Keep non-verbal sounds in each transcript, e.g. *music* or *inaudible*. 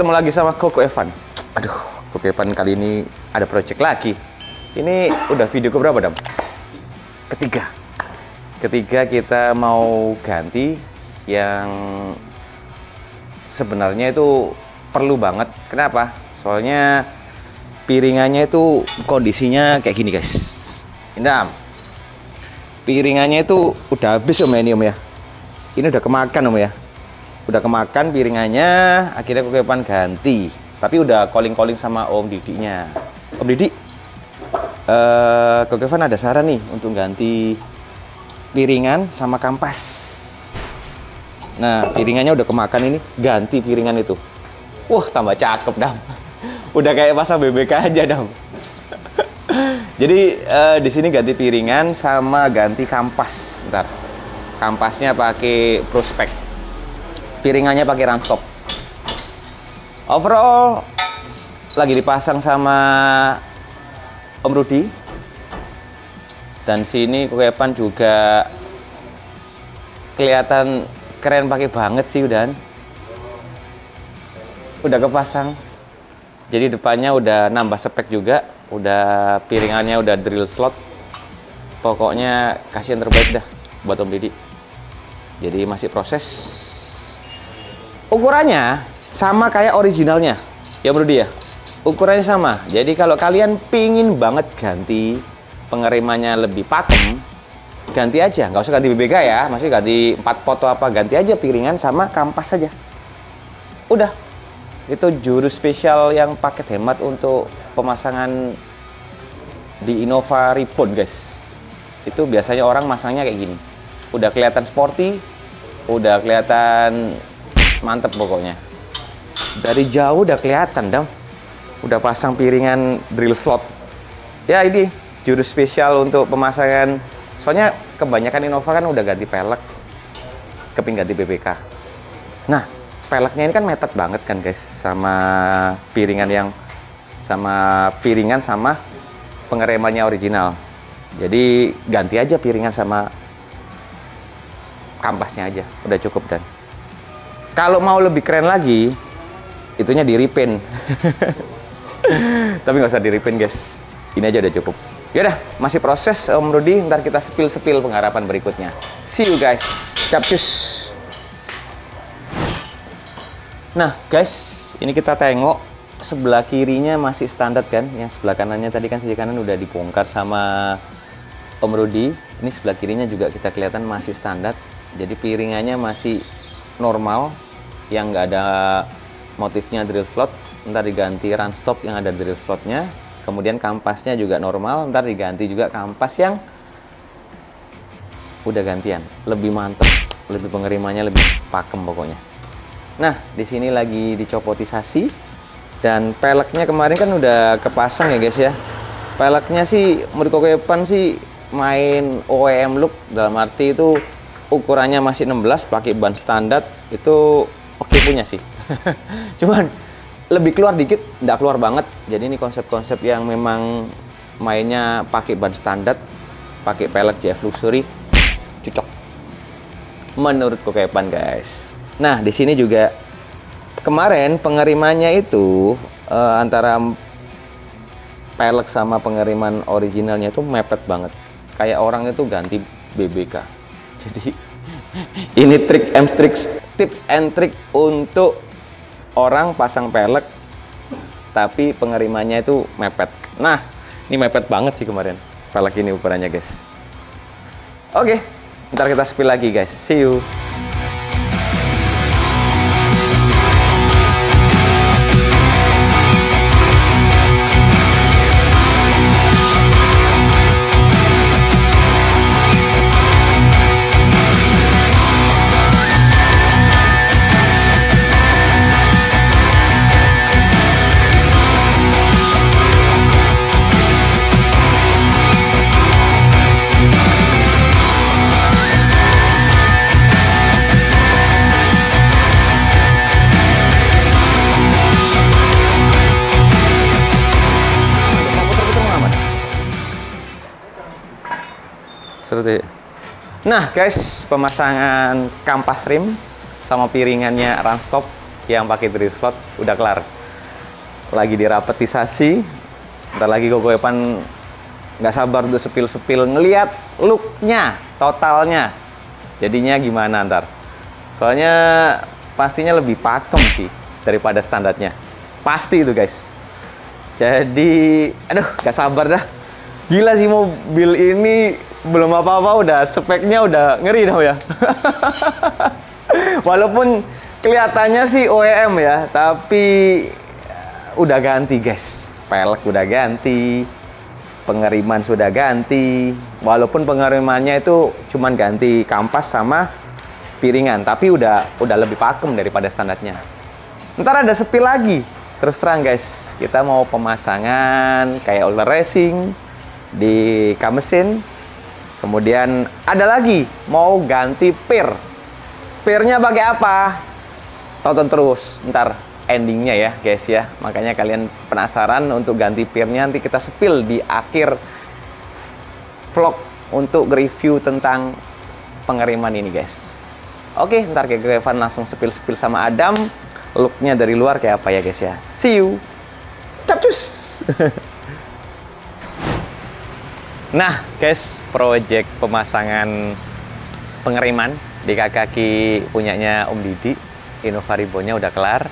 ketemu lagi sama Koko Evan. Aduh, Koko Evan kali ini ada project lagi. Ini udah video keberapa, Dam? Ketiga. Ketiga kita mau ganti yang sebenarnya itu perlu banget. Kenapa? Soalnya piringannya itu kondisinya kayak gini, guys. Ini, Dam. Piringannya itu udah habis Om ya ini Om ya. Ini udah kemakan Om ya udah kemakan piringannya akhirnya kekepan ganti. Tapi udah calling calling sama om didiknya. Om didik uh, kekepan ada saran nih untuk ganti piringan sama kampas. Nah piringannya udah kemakan ini ganti piringan itu. Wah tambah cakep dam. *laughs* Udah kayak pasang BBK aja dam. *laughs* Jadi uh, di sini ganti piringan sama ganti kampas. Ntar kampasnya pakai prospek piringannya pakai stop. overall lagi dipasang sama Om Rudi. Dan sini Kukepan juga kelihatan keren pakai banget sih udah udah kepasang. Jadi depannya udah nambah spek juga. Udah piringannya udah drill slot. Pokoknya kasih yang terbaik dah buat Om Didi. Jadi masih proses Ukurannya sama kayak originalnya, ya bro dia. Ukurannya sama. Jadi kalau kalian pingin banget ganti pengerimannya lebih pakem, ganti aja. Nggak usah ganti BBK ya, maksudnya ganti 4 foto apa, ganti aja piringan sama kampas saja. Udah. Itu juru spesial yang paket hemat untuk pemasangan di Innova Ripon guys. Itu biasanya orang masangnya kayak gini. Udah kelihatan sporty, udah kelihatan mantep pokoknya. Dari jauh udah kelihatan dong udah pasang piringan drill slot. Ya ini jurus spesial untuk pemasangan. Soalnya kebanyakan Innova kan udah ganti pelek. Keping ganti BBK nah peleknya ini kan mepet banget kan guys. Sama piringan yang sama piringan sama pengeremannya original. Jadi ganti aja piringan sama kampasnya aja. Udah cukup dan kalau mau lebih keren lagi, itunya di repaint. Tapi nggak usah di repaint guys. Ini aja udah cukup. Yaudah, masih proses Om Rudi. Ntar kita spill-spill pengharapan berikutnya. See you guys. Capcus. Nah guys, ini kita tengok sebelah kirinya masih standar kan. Yang sebelah kanannya tadi kan sebelah kanan udah dibongkar sama Om Rudi. Ini sebelah kirinya juga kita kelihatan masih standar. Jadi piringannya masih normal yang nggak ada motifnya drill slot ntar diganti run stop yang ada drill slotnya. Kemudian kampasnya juga normal ntar diganti juga kampas yang udah gantian. Lebih mantep lebih pengerimannya lebih pakem pokoknya. Nah di sini lagi dicopotisasi dan peleknya kemarin kan udah kepasang ya guys ya. Peleknya sih menurut kokepan sih main OEM look dalam arti itu ukurannya masih 16 pakai ban standar itu oke okay punya sih. *laughs* Cuman lebih keluar dikit nggak keluar banget. Jadi ini konsep-konsep yang memang mainnya pakai ban standar pakai pelek JF Luxury cocok. Menurut kekepan guys. Nah di sini juga kemarin pengerimannya itu uh, antara pelek sama pengeriman originalnya itu mepet banget. Kayak orang itu ganti BBK jadi ini trik and trik tips and trik untuk orang pasang pelek tapi pengerimannya itu mepet. Nah, ini mepet banget sih kemarin pelek ini ukurannya, guys. Oke, ntar kita spill lagi, guys. See you. Seperti Nah guys, pemasangan kampas rim sama piringannya run stop yang pakai drift slot udah kelar. Lagi dirapetisasi ntar lagi Evan nggak sabar udah sepil-sepil ngeliat looknya totalnya. Jadinya gimana ntar? Soalnya pastinya lebih pakem sih daripada standarnya. Pasti itu guys. Jadi aduh gak sabar dah. Gila sih mobil ini belum apa-apa udah speknya udah ngeri dah ya. *laughs* Walaupun kelihatannya sih OEM ya tapi udah ganti guys. Pelek udah ganti pengeriman sudah ganti. Walaupun pengerimannya itu cuman ganti kampas sama piringan tapi udah udah lebih pakem daripada standarnya. Ntar ada sepi lagi. Terus terang guys kita mau pemasangan kayak all racing di kamesin kemudian ada lagi mau ganti pir pirnya pakai apa? Tonton terus ntar endingnya ya guys ya. Makanya kalian penasaran untuk ganti pirnya nanti kita spill di akhir vlog untuk review tentang pengeriman ini guys. Oke ntar kayak Evan langsung spill-spill sama Adam. Looknya dari luar kayak apa ya guys ya? See you. Capcus *laughs* nah guys project pemasangan pengeriman di kaki punyanya Om Didi Innova Ribonya udah kelar.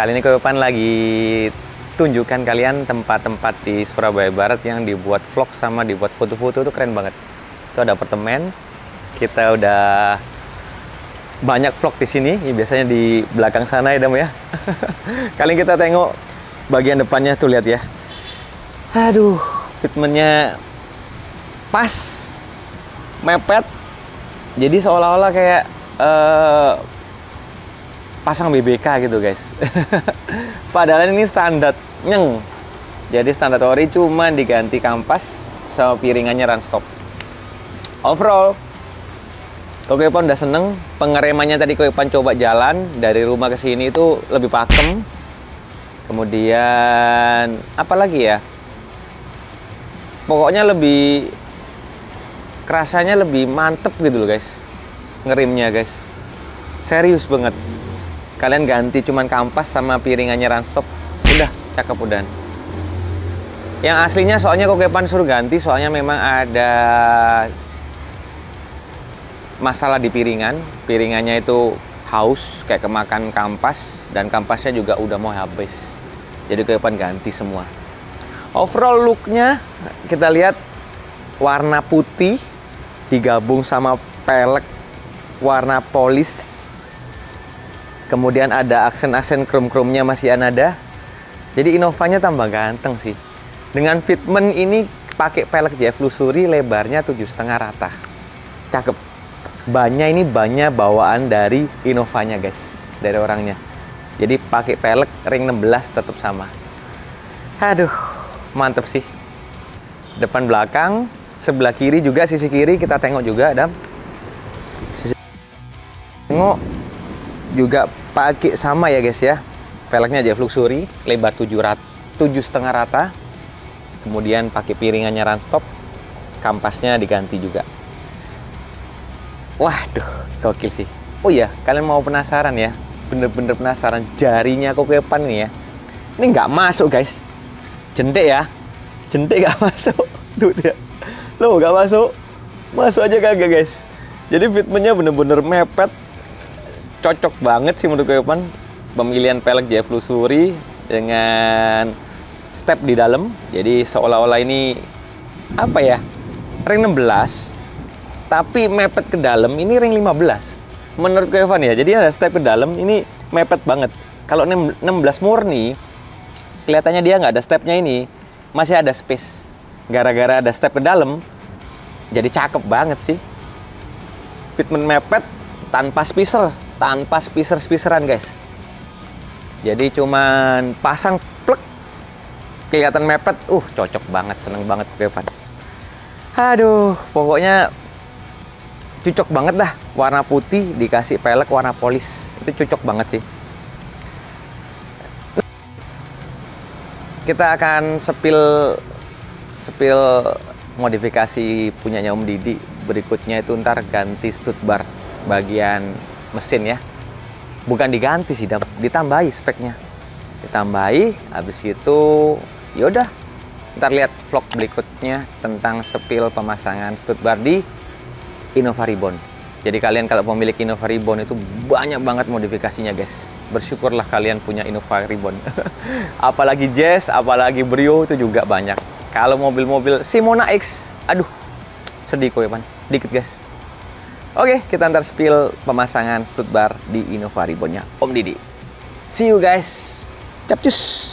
Kali ini Koyopan lagi tunjukkan kalian tempat-tempat di Surabaya Barat yang dibuat vlog sama dibuat foto-foto itu keren banget. Itu ada apartemen kita udah banyak vlog di sini ya, biasanya di belakang sana ya ya. *laughs* Kali kita tengok bagian depannya tuh lihat ya. Aduh fitmentnya pas mepet jadi seolah-olah kayak uh, pasang BBK gitu guys. *laughs* Padahal ini standar nyeng. Jadi standar ori cuma diganti kampas sama piringannya run stop. Overall Kokepan udah seneng. Pengeremannya tadi Kokepan coba jalan dari rumah ke sini itu lebih pakem. Kemudian apa lagi ya? Pokoknya lebih kerasanya lebih mantep gitu loh guys. Ngerimnya guys. Serius banget. Kalian ganti cuman kampas sama piringannya stop. Udah cakep udah yang aslinya soalnya kokepan suruh ganti soalnya memang ada masalah di piringan. Piringannya itu haus kayak kemakan kampas dan kampasnya juga udah mau habis. Jadi kokepan ganti semua. Overall looknya kita lihat warna putih digabung sama pelek warna polis. Kemudian ada aksen-aksen krom-kromnya masih ada jadi Innovanya tambah ganteng sih. Dengan fitment ini pakai pelek JF Lusuri lebarnya tujuh setengah rata. Cakep. Bannya ini banyak bawaan dari Innovanya guys. Dari orangnya. Jadi pakai pelek ring 16 tetap sama. Aduh mantep sih. Depan belakang sebelah kiri juga sisi kiri kita tengok juga Adam sisi tengok juga pakai sama ya guys ya. Peleknya aja Fluxury lebar 7 rat tujuh setengah rata. Kemudian pakai piringannya run stop kampasnya diganti juga. Waduh gokil sih. Oh iya kalian mau penasaran ya? Bener-bener penasaran jarinya kokepan nih ya? Ini nggak masuk guys. Jendek ya? Jendek nggak *laughs* masuk. Duh ya Loh, gak masuk. Masuk aja kagak, guys. Jadi fitmentnya bener-bener mepet. Cocok banget sih menurut gue, Pan. Pemilihan pelek JF Lusuri dengan step di dalam. Jadi seolah-olah ini apa ya? Ring 16 tapi mepet ke dalam ini ring 15. Menurut gue, Evan ya. Jadi ada step ke dalam ini mepet banget. Kalau 16 murni kelihatannya dia nggak ada stepnya ini, masih ada space gara-gara ada step ke dalam jadi cakep banget sih. Fitment mepet tanpa speaker tanpa speaker speakeran guys. Jadi cuman pasang plek kelihatan mepet. Uh cocok banget seneng banget Depan aduh pokoknya cocok banget dah warna putih dikasih pelek warna polis. Itu cocok banget sih. Kita akan sepil spill modifikasi punyanya Om Didi berikutnya itu ntar ganti stud bar bagian mesin ya. Bukan diganti sih ditambahi speknya. Ditambahi habis itu yaudah ntar lihat vlog berikutnya tentang sepil pemasangan stud bar di Innova Ribbon jadi kalian kalau pemilik Innova Ribbon itu banyak banget modifikasinya guys. Bersyukurlah kalian punya Innova Ribbon *laughs* apalagi Jazz apalagi Brio itu juga banyak kalau mobil-mobil Simona X aduh sedih kok ya pan dikit guys Oke, kita antar spill pemasangan stud bar di Innova Ribbonnya Om Didi. See you guys. Capcus.